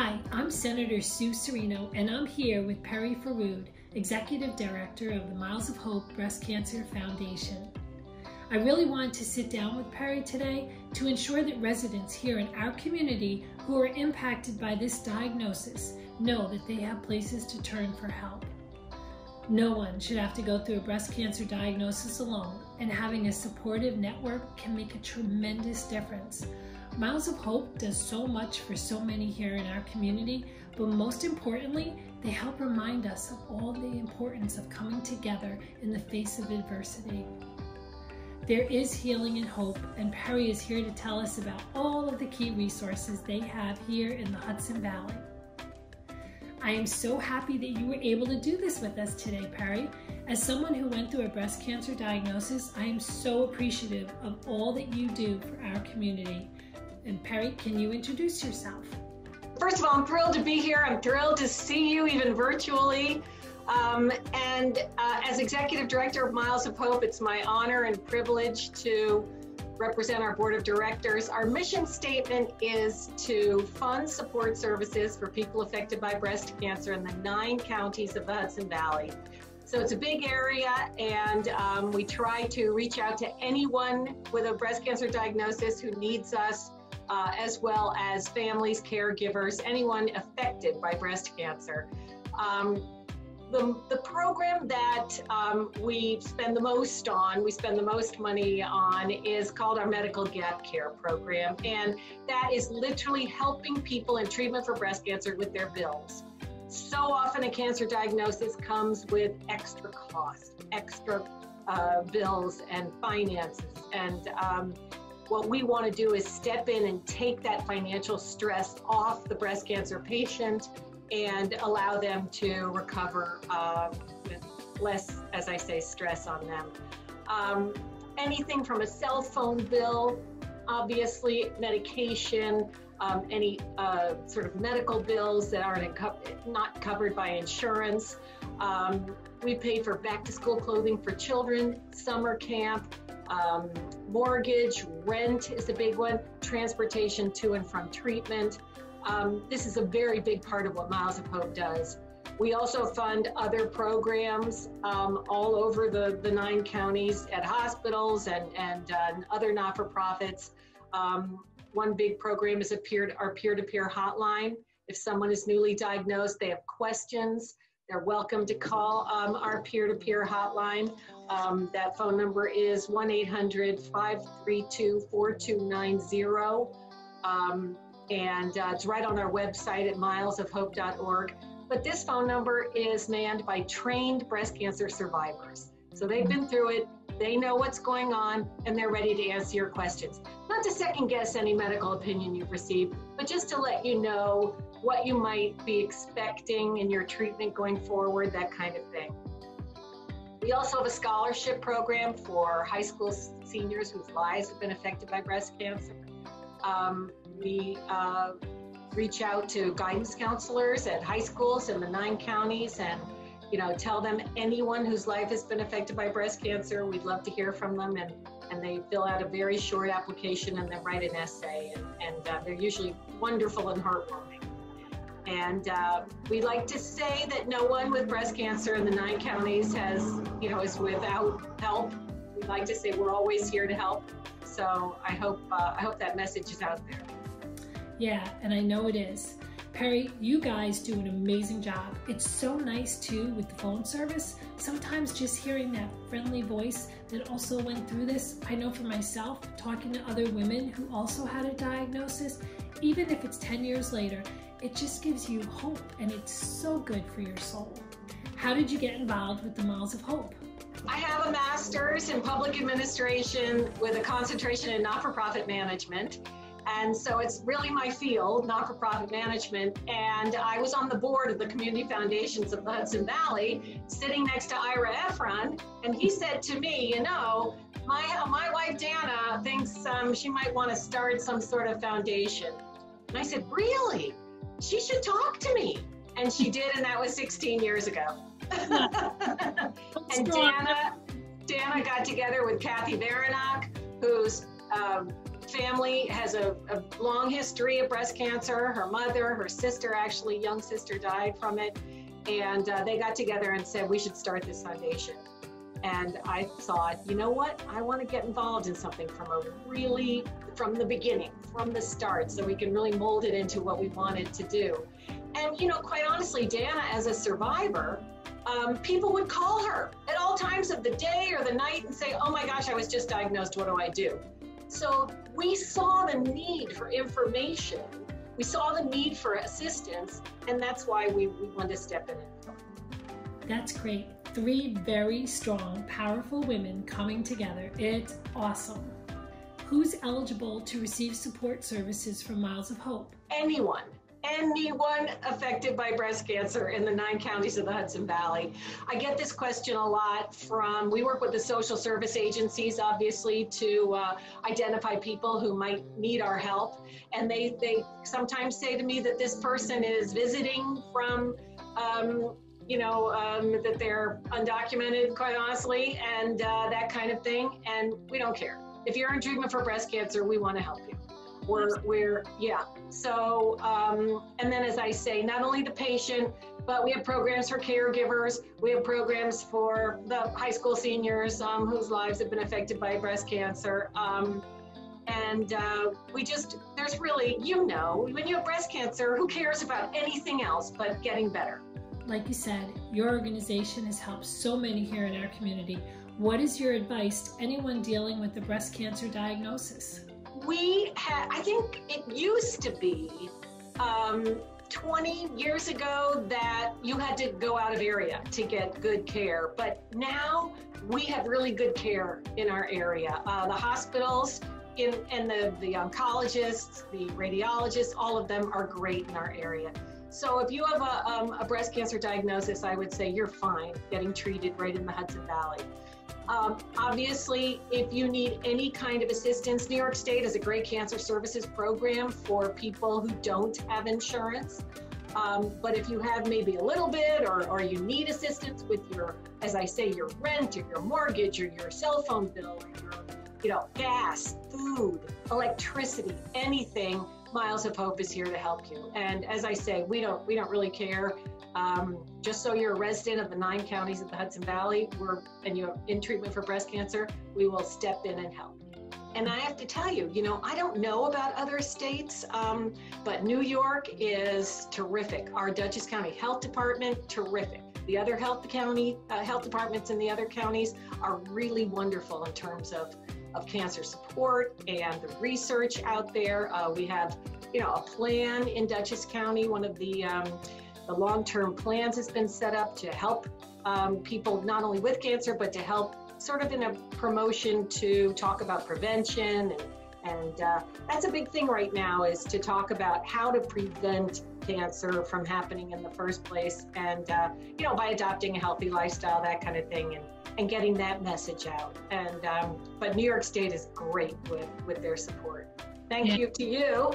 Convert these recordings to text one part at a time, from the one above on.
Hi, I'm Senator Sue Serino, and I'm here with Pari Forood, Executive Director of the Miles of Hope Breast Cancer Foundation. I really wanted to sit down with Pari today to ensure that residents here in our community who are impacted by this diagnosis know that they have places to turn for help. No one should have to go through a breast cancer diagnosis alone, and having a supportive network can make a tremendous difference. Miles of Hope does so much for so many here in our community, but most importantly, they help remind us of all the importance of coming together in the face of adversity. There is healing and hope, and Pari is here to tell us about all of the key resources they have here in the Hudson Valley. I am so happy that you were able to do this with us today, Pari. As someone who went through a breast cancer diagnosis, I am so appreciative of all that you do for our community. And Pari, can you introduce yourself? First of all, I'm thrilled to be here. I'm thrilled to see you even virtually. Um, and uh, as Executive Director of Miles of Hope, it's my honor and privilege to represent our board of directors. Our mission statement is to fund support services for people affected by breast cancer in the nine counties of the Hudson Valley. So it's a big area, and um, we try to reach out to anyone with a breast cancer diagnosis who needs us, uh, as well as families, caregivers, anyone affected by breast cancer. Um, the, the program that um, we spend the most on, we spend the most money on, is called our Medical Gap Care Program. And that is literally helping people in treatment for breast cancer with their bills. So often a cancer diagnosis comes with extra cost, extra uh, bills and finances. And um, what we want to do is step in and take that financial stress off the breast cancer patient and allow them to recover uh, with less, as I say, stress on them. Um, anything from a cell phone bill, obviously medication, um, any uh, sort of medical bills that aren't not covered by insurance. Um, we pay for back to school clothing for children, summer camp, um, mortgage, rent is a big one, transportation to and from treatment. Um, this is a very big part of what Miles of Hope does. We also fund other programs um, all over the, the nine counties at hospitals and, and uh, other not-for-profits. Um, one big program is a peer, our peer-to-peer hotline. If someone is newly diagnosed, they have questions, they're welcome to call um, our peer-to-peer hotline. Um, that phone number is 1-800-532-4290. Um, and uh, it's right on our website at milesofhope.org. But this phone number is manned by trained breast cancer survivors. So they've been through it, they know what's going on, and they're ready to answer your questions. Not to second guess any medical opinion you've received, but just to let you know what you might be expecting in your treatment going forward, that kind of thing. We also have a scholarship program for high school seniors whose lives have been affected by breast cancer. Um, we uh, reach out to guidance counselors at high schools in the nine counties and you know tell them anyone whose life has been affected by breast cancer we'd love to hear from them and and they fill out a very short application and then write an essay and, and uh, they're usually wonderful and heartwarming. And uh, we like to say that no one with breast cancer in the nine counties has you know is without help. We like to say we're always here to help. So i hope uh, i hope that message is out there. Yeah, and I know it is. Pari, you guys do an amazing job. It's so nice too with the phone service. Sometimes just hearing that friendly voice that also went through this, I know for myself, talking to other women who also had a diagnosis, even if it's 10 years later, it just gives you hope and it's so good for your soul. How did you get involved with the Miles of Hope? I have a master's in public administration with a concentration in not-for-profit management. And so it's really my field, not for profit management. And I was on the board of the community foundations of the Hudson Valley, sitting next to Ira Efron. And he said to me, You know, my, my wife Dana thinks um, she might want to start some sort of foundation. And I said, Really? She should talk to me. And she did, and that was 16 years ago. and Dana, Dana got together with Kathy Varanok, who's um, family has a, a, long history of breast cancer. Her mother, her sister, actually, young sister, died from it. And uh, they got together and said, we should start this foundation. And I thought, you know what? I want to get involved in something from a really, from the beginning, from the start, so we can really mold it into what we wanted to do. And, you know, quite honestly, Dana, as a survivor, um, people would call her at all times of the day or the night and say, oh my gosh, I was just diagnosed. What do I do? So we saw the need for information. We saw the need for assistance, and that's why we, we wanted to step in. That's great. Three very strong, powerful women coming together. It's awesome. Who's eligible to receive support services from Miles of Hope? Anyone anyone affected by breast cancer in the nine counties of the Hudson Valley? I get this question a lot from, we work with the social service agencies, obviously, to uh, identify people who might need our help. And they, they sometimes say to me that this person is visiting from, um, you know, um, that they're undocumented, quite honestly, and uh, that kind of thing. And we don't care. If you're in treatment for breast cancer, we want to help you. We're, we're yeah. So, um, and then as I say, not only the patient, but we have programs for caregivers. We have programs for the high school seniors um, whose lives have been affected by breast cancer. Um, and uh, we just, there's really, you know, when you have breast cancer, who cares about anything else but getting better? Like you said, your organization has helped so many here in our community. What is your advice to anyone dealing with the breast cancer diagnosis? We had, I think it used to be um, 20 years ago that you had to go out of area to get good care. But now we have really good care in our area. Uh, the hospitals in, and the, the oncologists, the radiologists, all of them are great in our area. So if you have a, um, a breast cancer diagnosis, I would say you're fine getting treated right in the Hudson Valley. Um, obviously, if you need any kind of assistance, New York State has a great cancer services program for people who don't have insurance. Um, but if you have maybe a little bit or, or you need assistance with your, as I say, your rent or your mortgage or your cell phone bill or your, you know, gas, food, electricity, anything, Miles of Hope is here to help you. And as I say, we don't we don't really care. Um, just so you're a resident of the nine counties of the Hudson Valley, we're and you're in treatment for breast cancer, we will step in and help. And I have to tell you, you know, I don't know about other states, um, but New York is terrific. Our Dutchess County Health Department, terrific. The other health county uh, health departments in the other counties are really wonderful in terms of of cancer support and the research out there. Uh, we have, you know, a plan in Dutchess County. One of the um, the long-term plans has been set up to help um, people not only with cancer, but to help sort of in a promotion to talk about prevention and and uh, that's a big thing right now is to talk about how to prevent cancer from happening in the first place and uh, you know by adopting a healthy lifestyle that kind of thing and and getting that message out. And um, but New York State is great with with their support. Thank yeah. you to you.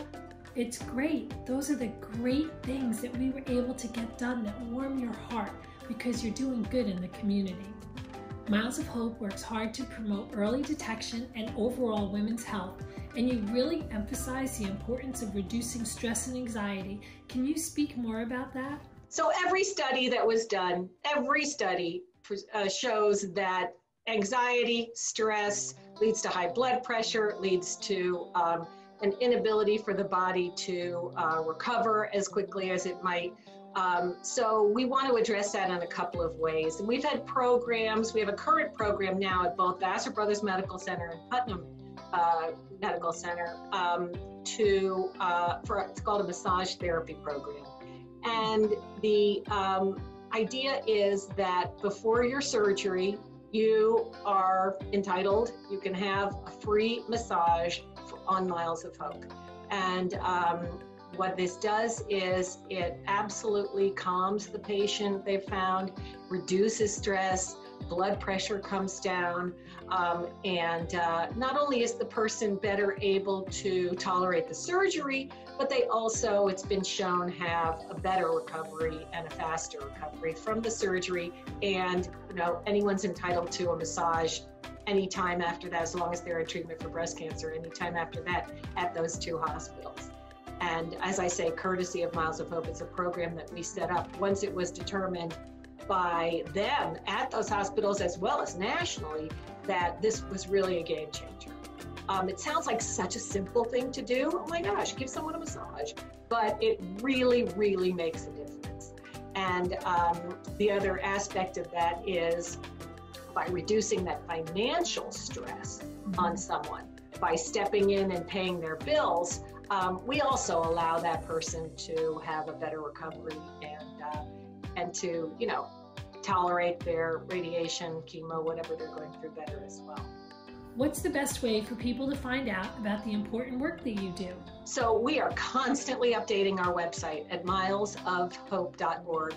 It's great. Those are the great things that we were able to get done that warm your heart because you're doing good in the community. Miles of Hope works hard to promote early detection and overall women's health, and you really emphasize the importance of reducing stress and anxiety. Can you speak more about that? So, every study that was done, every study uh, shows that anxiety, stress leads to high blood pressure, leads to um, an inability for the body to uh, recover as quickly as it might. Um, so we want to address that in a couple of ways. And we've had programs. We have a current program now at both Vassar Brothers Medical Center and Putnam uh, Medical Center um, to uh, for it's called a massage therapy program. And the um, idea is that before your surgery, you are entitled, you can have a free massage on Miles of Hope. And um, what this does is it absolutely calms the patient, they've found, reduces stress, blood pressure comes down, um, and uh, not only is the person better able to tolerate the surgery, but they also, it's been shown, have a better recovery and a faster recovery from the surgery. And, you know, anyone's entitled to a massage anytime after that, as long as they're in treatment for breast cancer, anytime after that at those two hospitals. And as I say, courtesy of Miles of Hope, it's a program that we set up once it was determined by them at those hospitals as well as nationally that this was really a game changer. Um, it sounds like such a simple thing to do. Oh my gosh, give someone a massage. But it really, really makes a difference. And um, the other aspect of that is by reducing that financial stress mm-hmm. on someone, by stepping in and paying their bills, um, we also allow that person to have a better recovery and uh, and to you know tolerate their radiation, chemo, whatever they're going through better as well. What's the best way for people to find out about the important work that you do? So, we are constantly updating our website at milesofhope.org.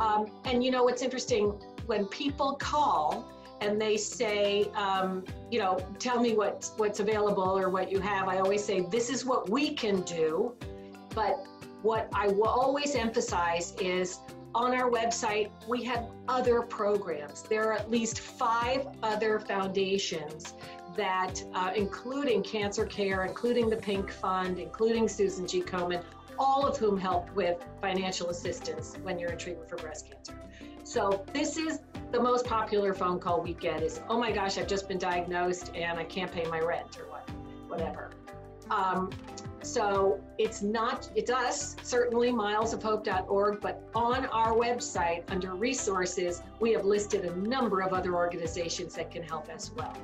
Um, and you know, what's interesting when people call and they say, um, you know, tell me what, what's available or what you have, I always say, this is what we can do. But what I will always emphasize is on our website, we have other programs. There are at least five other foundations that, uh, including Cancer Care, including the Pink Fund, including Susan G. Komen, all of whom help with financial assistance when you're in treatment for breast cancer. So this is the most popular phone call we get is, oh my gosh, I've just been diagnosed and I can't pay my rent or what, whatever. Um, so it's not, it's us, certainly milesofhope.org, but on our website under resources, we have listed a number of other organizations that can help as well.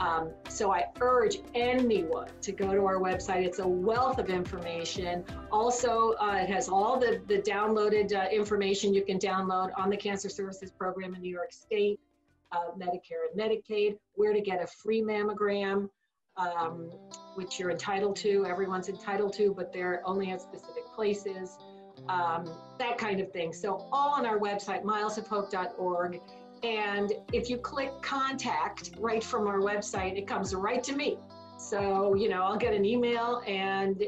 Um, so I urge anyone to go to our website. It's a wealth of information. Also, uh, it has all the, the downloaded uh, information you can download on the Cancer Services Program in New York State, uh, Medicare and Medicaid, where to get a free mammogram, um, which you're entitled to, everyone's entitled to, but they're only at specific places, um, that kind of thing. So, all on our website, milesofhope.org. And if you click contact right from our website, it comes right to me. So, you know, I'll get an email and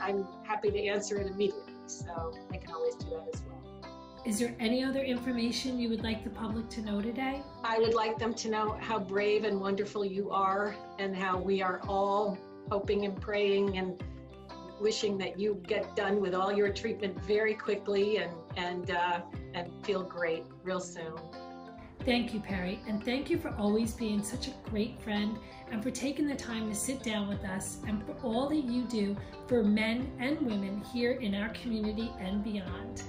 I'm happy to answer it immediately. So, they can always do that as well. Is there any other information you would like the public to know today? I would like them to know how brave and wonderful you are and how we are all hoping and praying and wishing that you get done with all your treatment very quickly and and uh, and feel great real soon. Thank you, Pari, and thank you for always being such a great friend and for taking the time to sit down with us and for all that you do for men and women here in our community and beyond.